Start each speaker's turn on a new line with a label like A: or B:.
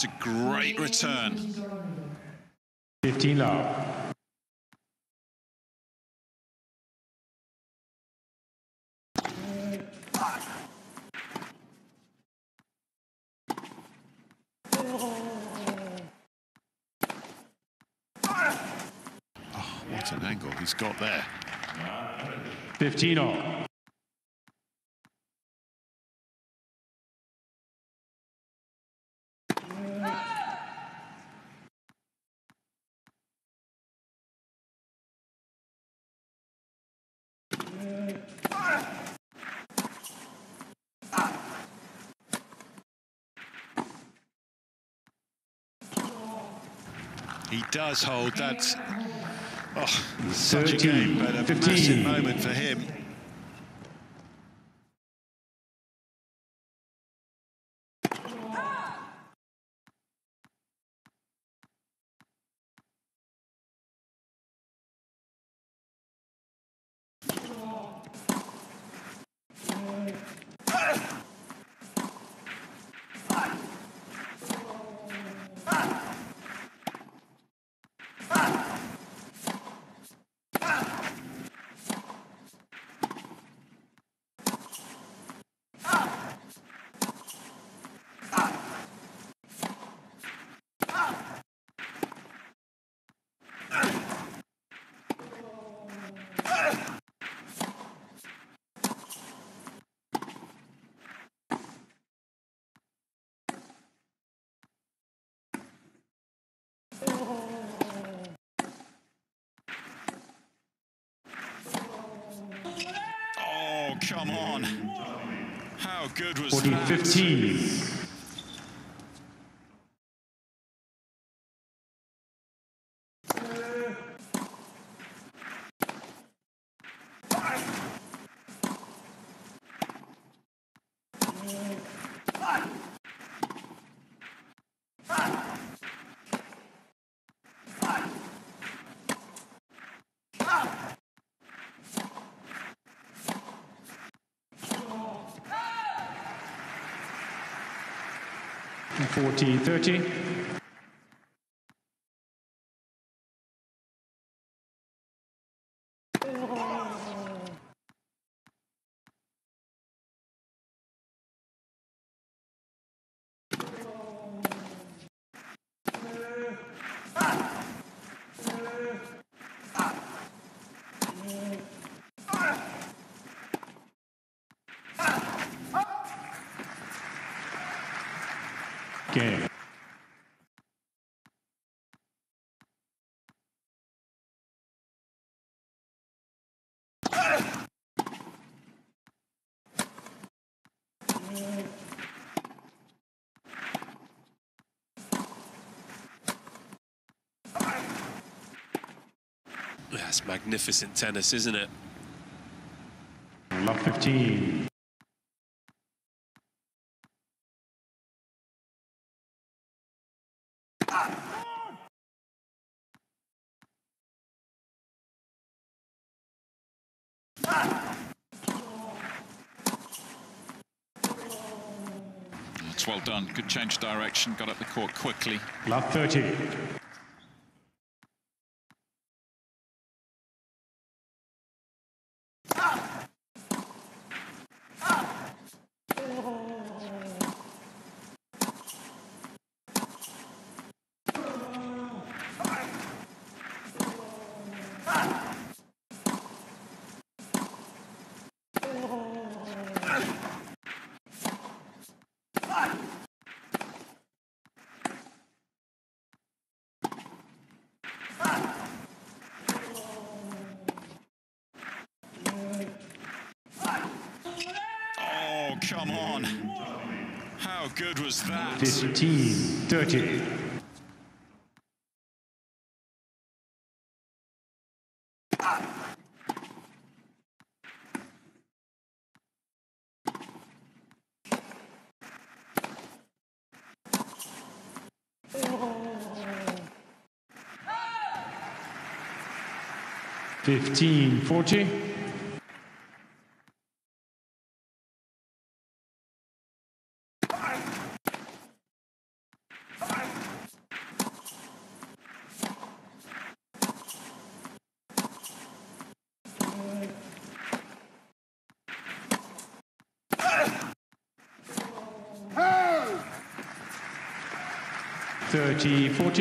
A: That's a great return.
B: 15 love.
A: Oh, what an angle he's got there.
B: 15 all.
A: He does hold that. Oh, such a game, but a
B: 15.
A: massive moment for him. Come on. How good was
B: 40,
A: that?
B: 15. Five. Five. Fourteen thirty. Oh. Game.
C: That's magnificent tennis, isn't it?
B: Love 15.
A: It's well done. Good change of direction. Got up the court quickly.
B: Love 30.
A: Come on. How good was that?
B: 15 30. Fifteen forty. 30, 40.